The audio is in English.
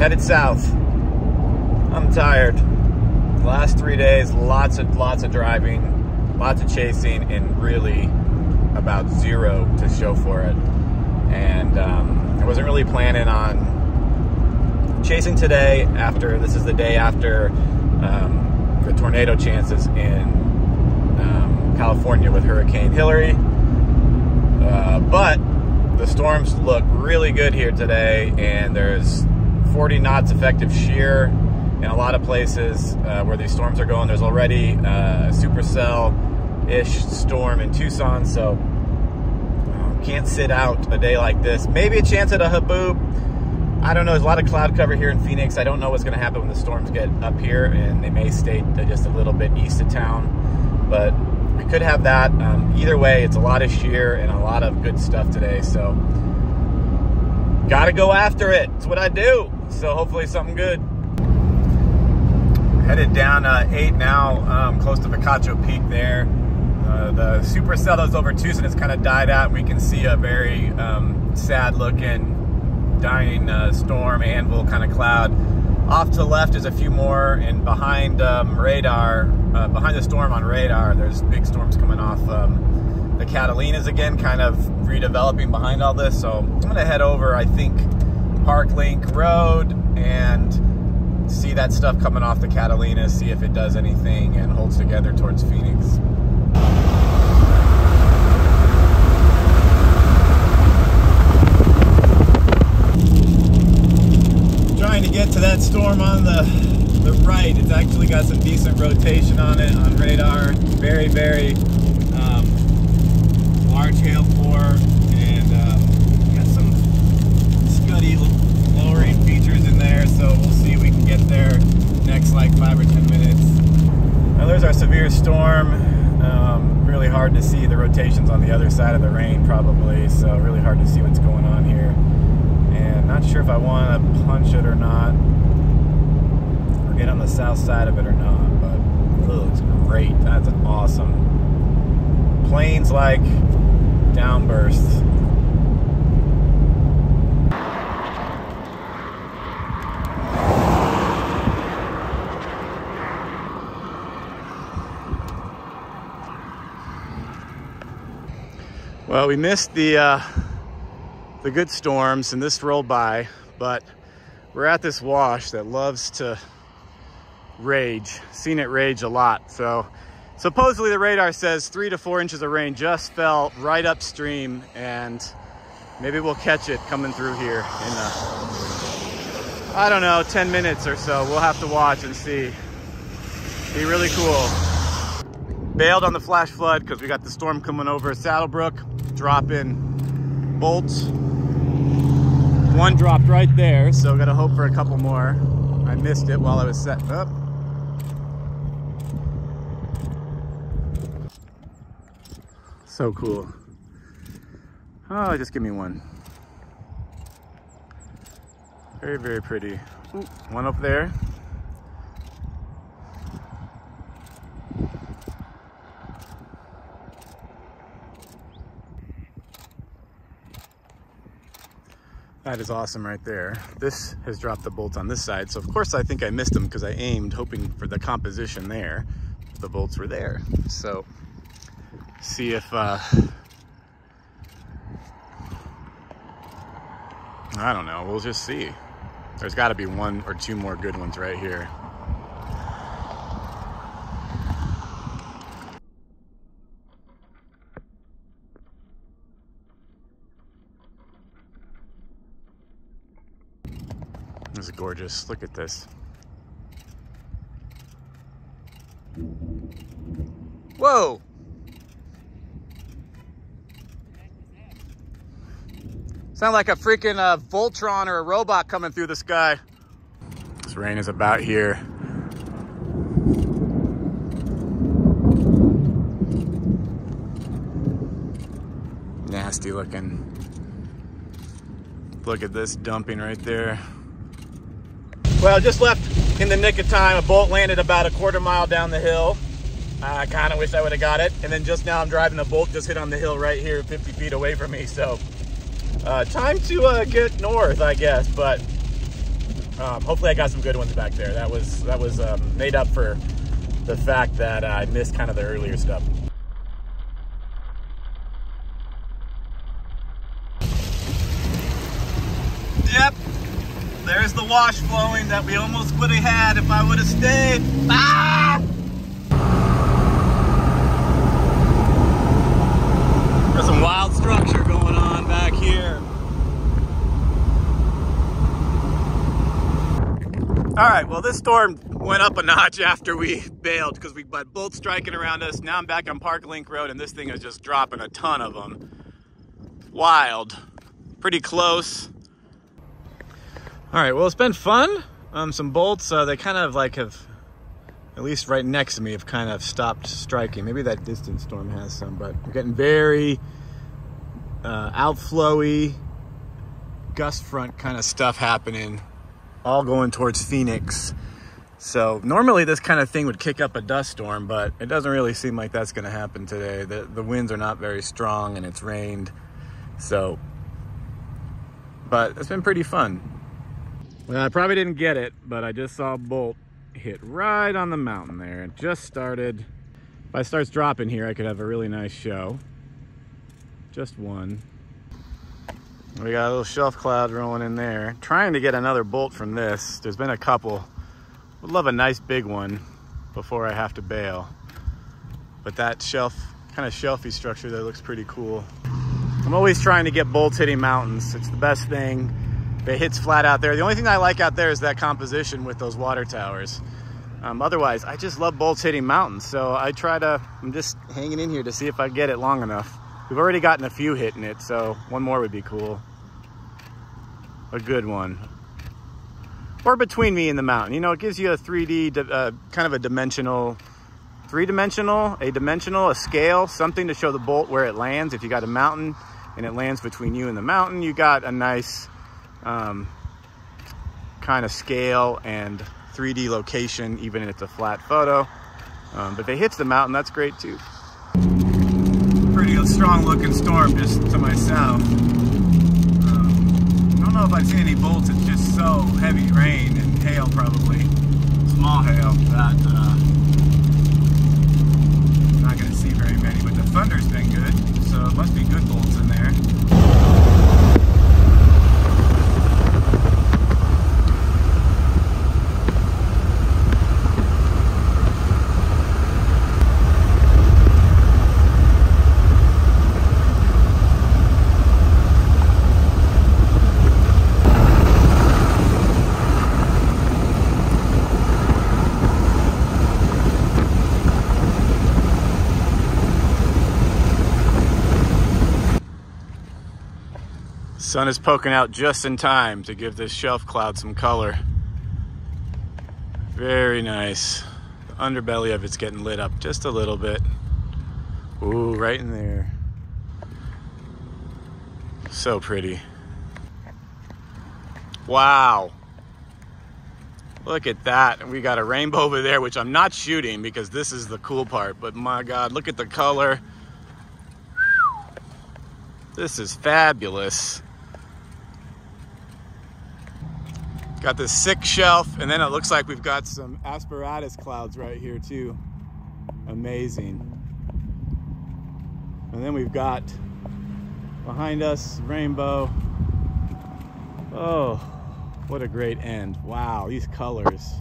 headed south. I'm tired. Last three days, lots of lots of driving, lots of chasing, and really about zero to show for it. And um, I wasn't really planning on chasing today. After this is the day after um, the tornado chances in um, California with Hurricane Hilary, Uh, but the storms look really good here today, and there's 40 knots effective shear in a lot of places uh, where these storms are going. There's already uh, a supercell-ish storm in Tucson, so uh, can't sit out a day like this. Maybe a chance at a haboob. I don't know. There's a lot of cloud cover here in Phoenix. I don't know what's going to happen when the storms get up here, and they may stay just a little bit east of town. But we could have that. Um, either way, it's a lot of shear and a lot of good stuff today. So, got to go after it. It's what I do. So, hopefully, something good. Headed down uh, 8 now, um, close to Picacho Peak there. Uh, the supercell that was over Tucson has kind of died out. We can see a very um, sad looking dying uh, storm, anvil kind of cloud. Off to the left is a few more, and behind um, radar, uh, behind the storm on radar, there's big storms coming off um, the Catalinas again, kind of redeveloping behind all this. So I'm gonna head over, I think, Park Link Road and see that stuff coming off the Catalina, see if it does anything and holds together towards Phoenix. Trying to get to that storm on the the right. It's actually got some decent rotation on it on radar. Very, very um, large hail core and um, got some scuddy lowering features in there. So we'll see we can get there next like five or 10 minutes. Now there's our severe storm. Um, really hard to see the rotations on the other side of the rain probably. So really hard to see what's going on here. And not sure if I want to punch it or not or get on the south side of it or not, but it looks great. That's awesome. Planes like downbursts. Well, we missed the uh, the good storms and this rolled by, but we're at this wash that loves to rage. Seen it rage a lot. So supposedly the radar says three to four inches of rain just fell right upstream and maybe we'll catch it coming through here in uh, I don't know, 10 minutes or so. We'll have to watch and see. Be really cool. Bailed on the flash flood because we got the storm coming over SaddleBrooke, dropping bolts. One dropped right there, so gotta hope for a couple more. I missed it while I was setting up. Oh. So cool. Oh, just give me one. Very, very pretty. Ooh, one up there. That is awesome right there. This has dropped the bolts on this side. So of course I think I missed them because I aimed hoping for the composition there. The bolts were there. So see if, uh, I don't know, we'll just see. There's gotta be one or two more good ones right here. Is gorgeous. Look at this. Whoa! Sound like a freaking uh, Voltron or a robot coming through the sky. This rain is about here. Nasty looking. Look at this dumping right there. Well, just left in the nick of time. A bolt landed about a quarter mile down the hill. I kind of wish I would have got it. And then just now I'm driving the bolt just hit on the hill right here 50 feet away from me. So uh, time to uh, get north, I guess. But Um, hopefully, I got some good ones back there. That was that was um, made up for the fact that I missed kind of the earlier stuff. There's the wash flowing that we almost would have had if I would have stayed. Ah! There's some wild structure going on back here. All right, well, this storm went up a notch after we bailed because we had bolts striking around us. Now I'm back on Park Link Road and this thing is just dropping a ton of them. Wild. Pretty close. All right, well, it's been fun. Um, some bolts, uh, they kind of like have, at least right next to me, have kind of stopped striking. Maybe that distant storm has some, but we're getting very uh, outflowy, gust front kind of stuff happening all going towards Phoenix. So normally this kind of thing would kick up a dust storm, but it doesn't really seem like that's going to happen today. The, the winds are not very strong and it's rained. So, but it's been pretty fun. Well, I probably didn't get it, but I just saw a bolt hit right on the mountain there. It just started. If I starts dropping here, I could have a really nice show. Just one. We got a little shelf cloud rolling in there. Trying to get another bolt from this. There's been a couple. Would love a nice big one before I have to bail. But that shelf, kind of shelfy structure there looks pretty cool. I'm always trying to get bolts hitting mountains. It's the best thing. It hits flat out there. The only thing I like out there is that composition with those water towers. Um, otherwise, I just love bolts hitting mountains. So I try to, I'm just hanging in here to see if I get it long enough. We've already gotten a few hitting it, so one more would be cool a good one. Or between me and the mountain. You know, it gives you a 3D, uh, kind of a dimensional, three-dimensional, a dimensional, a scale, something to show the bolt where it lands. If you got a mountain and it lands between you and the mountain, you got a nice um, kind of scale and 3D location, even if it's a flat photo. Um, but if it hits the mountain, that's great too. Pretty strong looking storm just to my south I don't know if I've seen any bolts. It's just so heavy rain and hail probably. Small hail that uh, not going to see very many. But the thunder's been good, so it must be good bolts in there. Sun is poking out just in time to give this shelf cloud some color. Very nice. The underbelly of it's getting lit up just a little bit. Ooh, right in there. So pretty. Wow. Look at that. We got a rainbow over there, which I'm not shooting because this is the cool part. But my God, look at the color. This is fabulous. Got this sick shelf, and then it looks like we've got some asperatus clouds right here too. Amazing. And then we've got behind us rainbow. Oh, what a great end. Wow, these colors.